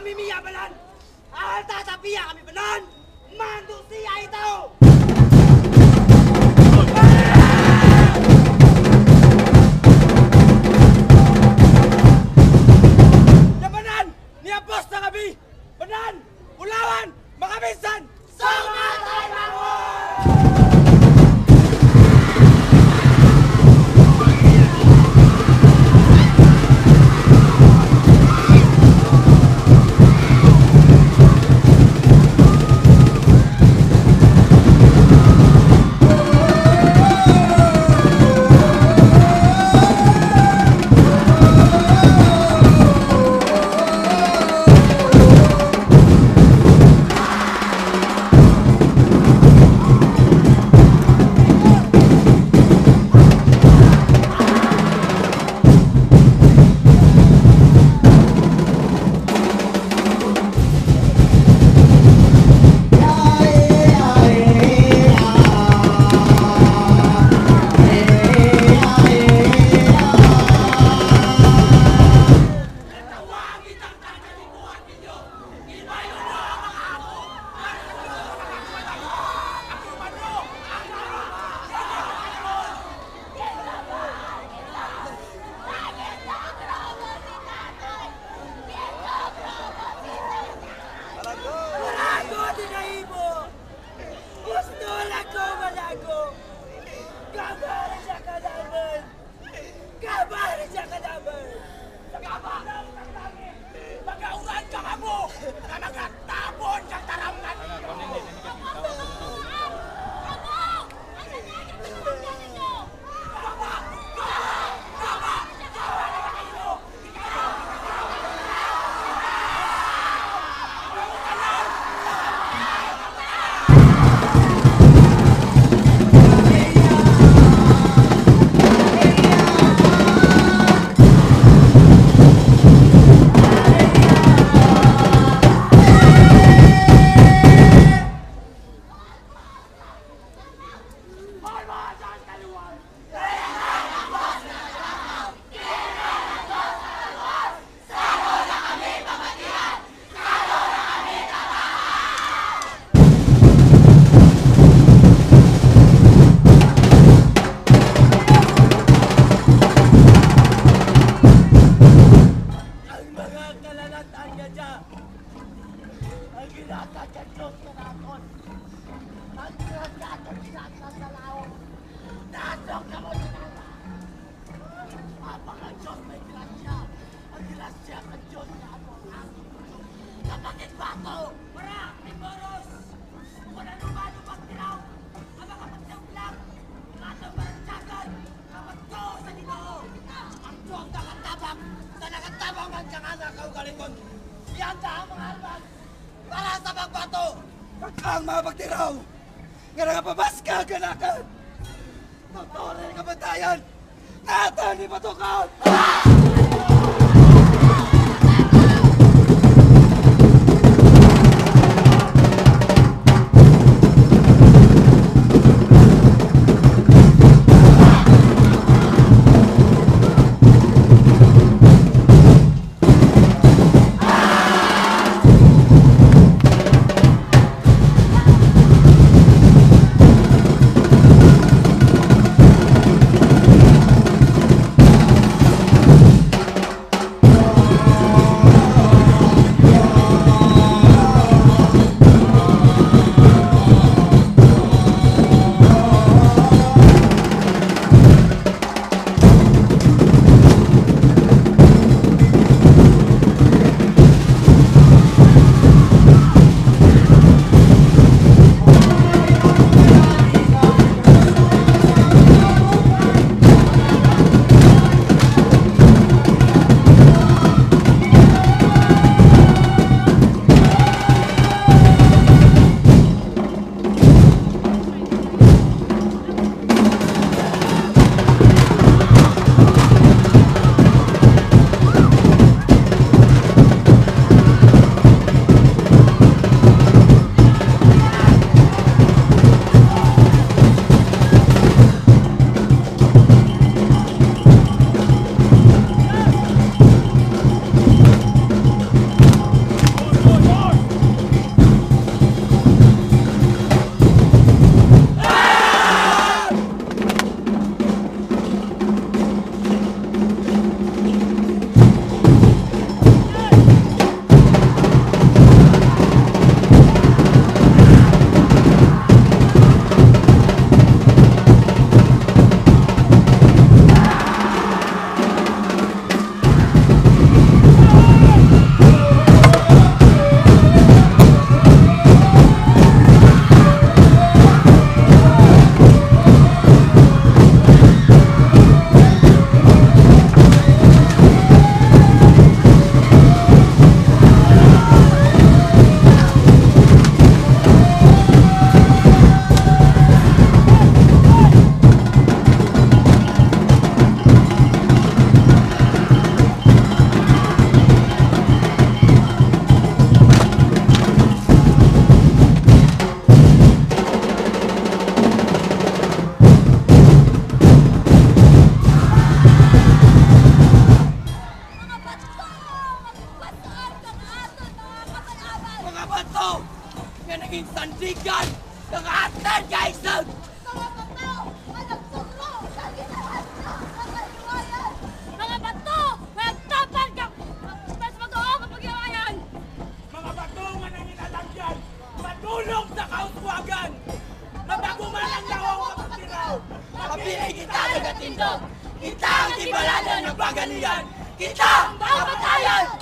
kami minyak belan. Alta tapi ya kami belan. Manusia itu. Ya Benan, niapos na abi, Benan, ulawan, makabisan, sama! ang tiyangan na kaugalingon. Biyanda ang mga alban para sa pagbato. Ang mga pagtiraw, nga nangapabas ka ganakan. Totoo na yung kamatayan na ni Batukan. Ah! yan! Kita ang babatayan!